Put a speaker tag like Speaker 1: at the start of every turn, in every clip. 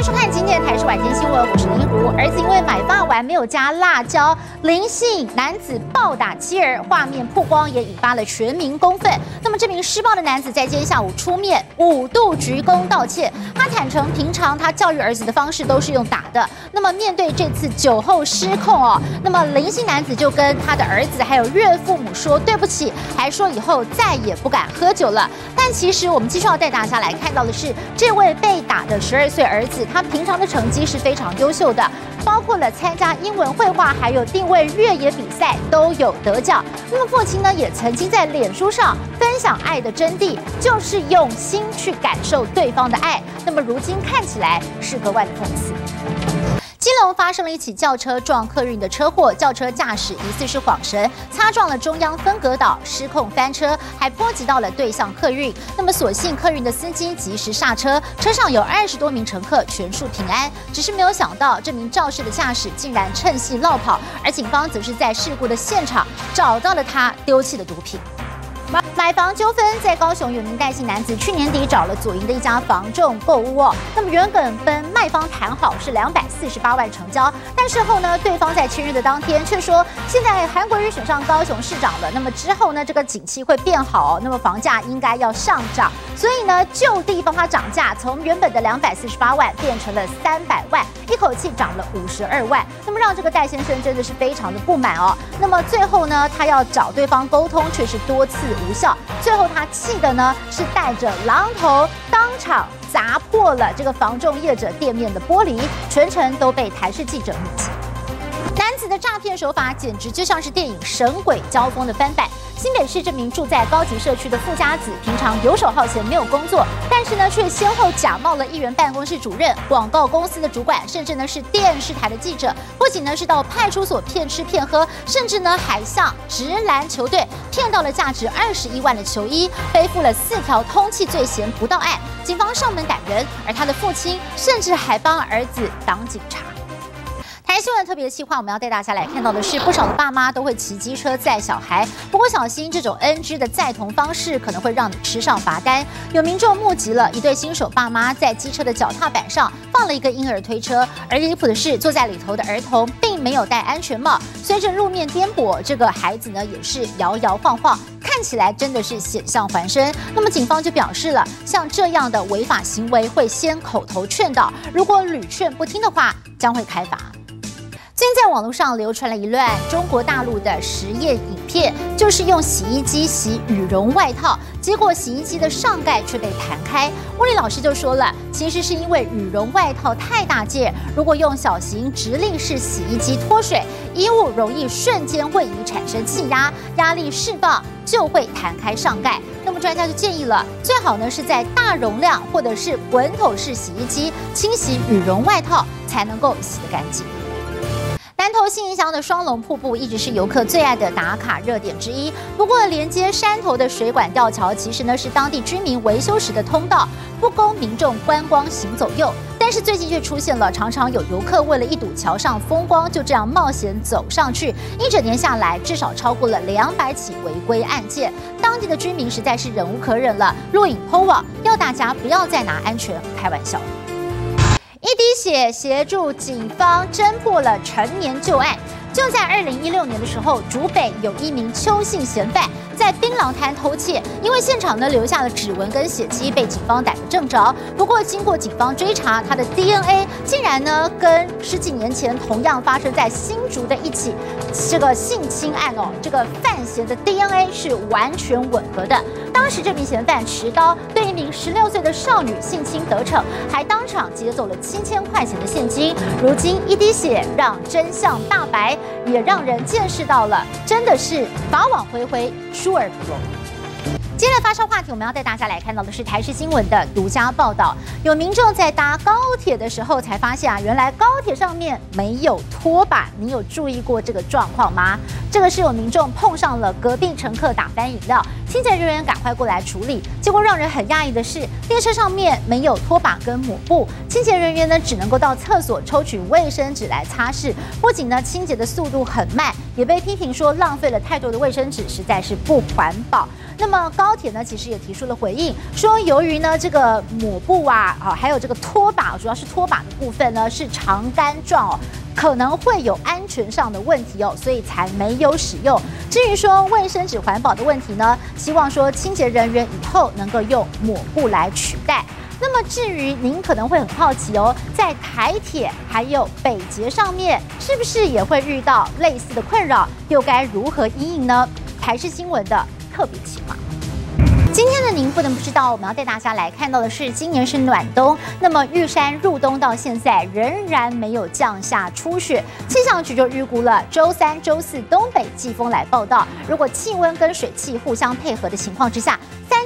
Speaker 1: 迎收看今天的台视晚间新闻，我是林如。儿子因为买发完没有加辣椒，林姓男子暴打妻儿，画面曝光也引发了全民公愤。那么这名施暴的男子在今天下午出面五度鞠躬道歉，他坦诚平常他教育儿子的方式都是用打的。那么面对这次酒后失控哦，那么林姓男子就跟他的儿子还有岳父母说对不起，还说以后再也不敢喝酒了。但其实我们继续要带大家来看到的是，这位被打的十二岁儿子，他平常的成绩是非常优秀的，包括了参加英文绘画还有定位越野比赛都有得奖。那么父亲呢，也曾经在脸书上分享爱的真谛，就是用心去感受对方的爱。那么如今看起来是格外的讽刺。发生了一起轿车撞客运的车祸，轿车驾驶疑似是晃神，擦撞了中央分隔岛，失控翻车，还波及到了对向客运。那么所幸客运的司机及时刹车，车上有二十多名乘客全数平安。只是没有想到，这名肇事的驾驶竟然趁隙落跑，而警方则是在事故的现场找到了他丢弃的毒品。买房纠纷在高雄，有名戴姓男子去年底找了左营的一家房仲购物哦。那么原本跟卖方谈好是两百四十八万成交，但事后呢，对方在签约的当天却说，现在韩国瑜选上高雄市长了，那么之后呢，这个景气会变好，那么房价应该要上涨，所以呢，就地帮他涨价，从原本的两百四十八万变成了三百万，一口气涨了五十二万，那么让这个戴先生真的是非常的不满哦。那么最后呢，他要找对方沟通，却是多次。无效，最后他气的呢是带着榔头当场砸破了这个防中业者店面的玻璃，全程都被台视记者目击。男子的诈骗手法简直就像是电影《神鬼交锋》的翻版。新北市这名住在高级社区的富家子，平常游手好闲，没有工作，但是呢，却先后假冒了议员办公室主任、广告公司的主管，甚至呢是电视台的记者。不仅呢是到派出所骗吃骗喝，甚至呢还向直篮球队骗到了价值二十一万的球衣，背负了四条通缉罪嫌不到案。警方上门赶人，而他的父亲甚至还帮儿子当警察。新闻特别的计划，我们要带大家来看到的是，不少的爸妈都会骑机车载小孩，不过小心这种 NG 的载同方式可能会让你吃上罚单。有民众目击了一对新手爸妈在机车的脚踏板上放了一个婴儿推车，而离谱的是，坐在里头的儿童并没有戴安全帽，随着路面颠簸，这个孩子呢也是摇摇晃晃，看起来真的是险象环生。那么警方就表示了，像这样的违法行为会先口头劝导，如果屡劝不听的话，将会开罚。最近在网络上流传了一段中国大陆的实验影片，就是用洗衣机洗羽绒外套，结果洗衣机的上盖却被弹开。物理老师就说了，其实是因为羽绒外套太大件，如果用小型直立式洗衣机脱水，衣物容易瞬间位移产生气压，压力释放就会弹开上盖。那么专家就建议了，最好呢是在大容量或者是滚筒式洗衣机清洗羽绒外套，才能够洗得干净。新营乡的双龙瀑布一直是游客最爱的打卡热点之一。不过，连接山头的水管吊桥其实呢是当地居民维修时的通道，不供民众观光行走用。但是最近却出现了常常有游客为了一睹桥上风光，就这样冒险走上去。一整年下来，至少超过了两百起违规案件。当地的居民实在是忍无可忍了，落影 PO 网，要大家不要再拿安全开玩笑。且协助警方侦破了陈年旧案。就在二零一六年的时候，竹北有一名邱姓嫌犯在槟榔摊偷窃，因为现场呢留下了指纹跟血迹，被警方逮个正着。不过经过警方追查，他的 DNA 竟然呢跟十几年前同样发生在新竹的一起这个性侵案哦，这个范闲的 DNA 是完全吻合的。当时这名嫌犯持刀对一名十六岁的少女性侵得逞，还当场劫走了七千块钱的现金。如今一滴血让真相大白。也让人见识到了，真的是法网恢恢，疏而接着发烧话题，我们要带大家来看到的是台视新闻的独家报道。有民众在搭高铁的时候才发现啊，原来高铁上面没有拖把。你有注意过这个状况吗？这个是有民众碰上了隔壁乘客打翻饮料，清洁人员赶快过来处理。结果让人很讶异的是，列车上面没有拖把跟抹布，清洁人员呢只能够到厕所抽取卫生纸来擦拭。不仅呢清洁的速度很慢。也被批评说浪费了太多的卫生纸，实在是不环保。那么高铁呢，其实也提出了回应，说由于呢这个抹布啊，啊还有这个拖把，主要是拖把的部分呢是长杆状哦，可能会有安全上的问题哦，所以才没有使用。至于说卫生纸环保的问题呢，希望说清洁人员以后能够用抹布来取代。那么至于您可能会很好奇哦，在台铁还有北捷上面，是不是也会遇到类似的困扰？又该如何应应呢？台视新闻的。特别企划。今天呢，您不能不知道，我们要带大家来看到的是，今年是暖冬，那么玉山入冬到现在仍然没有降下初雪，气象局就预估了周三、周四东北季风来报道，如果气温跟水汽互相配合的情况之下。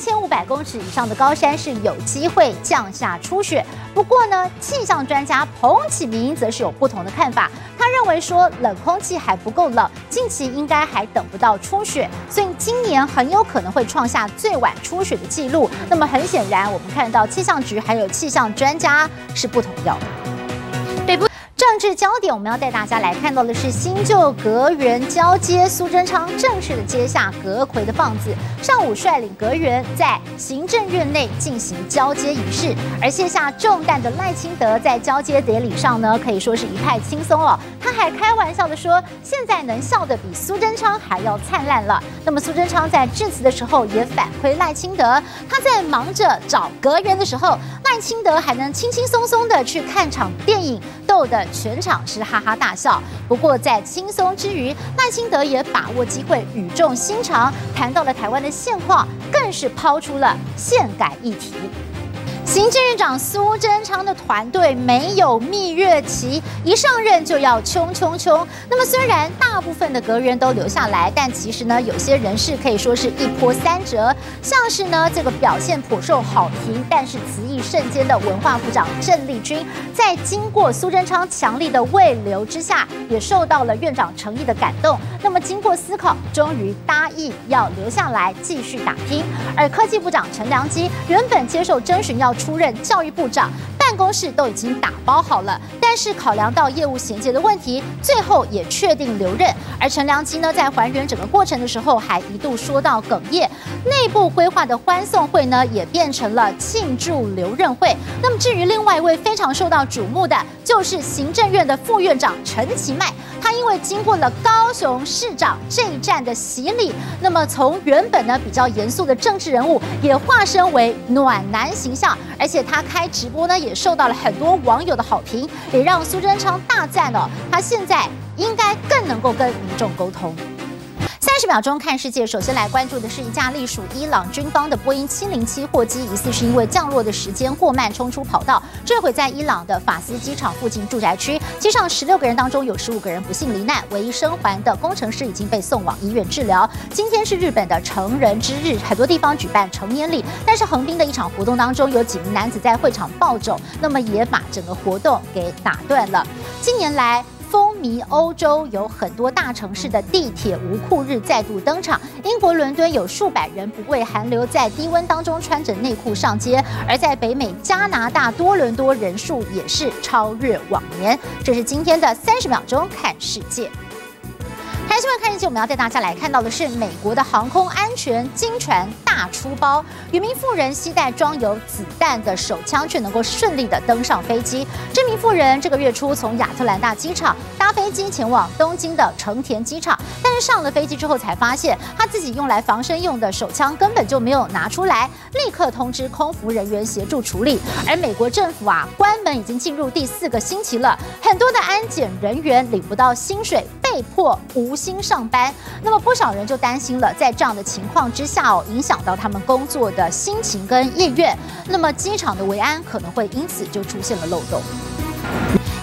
Speaker 1: 千五百公尺以上的高山是有机会降下初雪，不过呢，气象专家彭启明则是有不同的看法。他认为说，冷空气还不够冷，近期应该还等不到初雪，所以今年很有可能会创下最晚初雪的记录。那么很显然，我们看到气象局还有气象专家是不同调。政治焦点，我们要带大家来看到的是新旧阁员交接，苏贞昌正式的接下阁魁的棒子，上午率领阁员在行政院内进行交接仪式，而卸下重担的赖清德在交接典礼上呢，可以说是一派轻松哦。他还开玩笑的说，现在能笑得比苏贞昌还要灿烂了。那么苏贞昌在致辞的时候也反馈赖清德，他在忙着找阁员的时候，赖清德还能轻轻松松的去看场电影，逗得。全场是哈哈大笑。不过在轻松之余，赖清德也把握机会，语重心长谈到了台湾的现况，更是抛出了宪改议题。行政院长苏贞昌的团队没有蜜月期，一上任就要冲冲冲。那么虽然大部分的阁员都留下来，但其实呢，有些人事可以说是一波三折。像是呢，这个表现颇受好评，但是词意甚坚的文化部长郑丽君，在经过苏贞昌强力的慰留之下，也受到了院长诚意的感动。那么经过思考，终于答应要留下来继续打拼。而科技部长陈良基原本接受征询要。出任教育部长，办公室都已经打包好了，但是考量到业务衔接的问题，最后也确定留任。而陈良基呢，在还原整个过程的时候，还一度说到哽咽。内部规划的欢送会呢，也变成了庆祝留任会。那么至于另外一位非常受到瞩目的，就是行政院的副院长陈其迈。他因为经过了高雄市长这一战的洗礼，那么从原本呢比较严肃的政治人物，也化身为暖男形象，而且他开直播呢也受到了很多网友的好评，也让苏贞昌大赞哦，他现在应该更能够跟民众沟通。十秒钟看世界，首先来关注的是一架隶属伊朗军方的波音七零七货机，疑似是因为降落的时间过慢冲出跑道，坠毁在伊朗的法斯机场附近住宅区。机上十六个人当中有十五个人不幸罹难，唯一生还的工程师已经被送往医院治疗。今天是日本的成人之日，很多地方举办成年礼，但是横滨的一场活动当中有几名男子在会场暴走，那么也把整个活动给打断了。近年来。风靡欧洲，有很多大城市的地铁无裤日再度登场。英国伦敦有数百人不畏寒流，在低温当中穿着内裤上街；而在北美加拿大多伦多，人数也是超越往年。这是今天的三十秒钟看世界。台新闻看一集，我们要带大家来看到的是美国的航空安全金船大出包，一名妇人携带装有子弹的手枪，却能够顺利的登上飞机。这名妇人这个月初从亚特兰大机场搭飞机前往东京的成田机场，但是上了飞机之后才发现，他自己用来防身用的手枪根本就没有拿出来，立刻通知空服人员协助处理。而美国政府啊，关门已经进入第四个星期了，很多的安检人员领不到薪水。被迫无心上班，那么不少人就担心了，在这样的情况之下哦，影响找到他们工作的心情跟意愿，那么机场的维安可能会因此就出现了漏洞。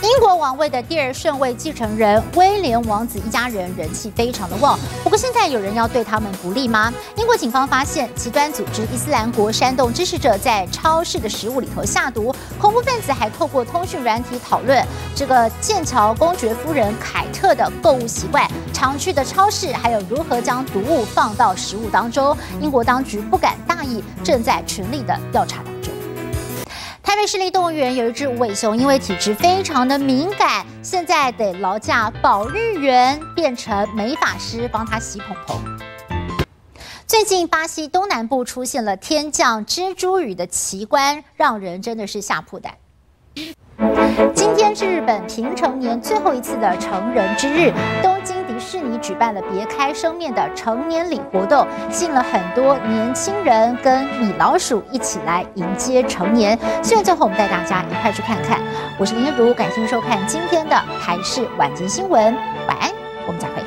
Speaker 1: 英国王位的第二顺位继承人威廉王子一家人人气非常的旺，不过现在有人要对他们不利吗？英国警方发现极端组织伊斯兰国煽动支持者在超市的食物里头下毒，恐怖分子还透过通讯软体讨论这个剑桥公爵夫人凯特的购物习惯、常去的超市，还有如何将毒物放到食物当中。英国当局不敢大意，正在全力的调查当中。台北市立动物园有一只无尾熊，因为体质非常的敏感，现在得劳驾保育员变成美法师帮它洗蓬蓬。最近巴西东南部出现了天降蜘蛛雨的奇观，让人真的是吓破胆。今天是日本平成年最后一次的成人之日，东京迪士尼举办了别开生面的成年礼活动，吸引了很多年轻人跟米老鼠一起来迎接成年。现在最后我们带大家一块去看看，我是林如，感谢收看今天的台视晚间新闻，晚安，我们再会。